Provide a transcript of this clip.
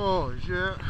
Oh, Holy shit.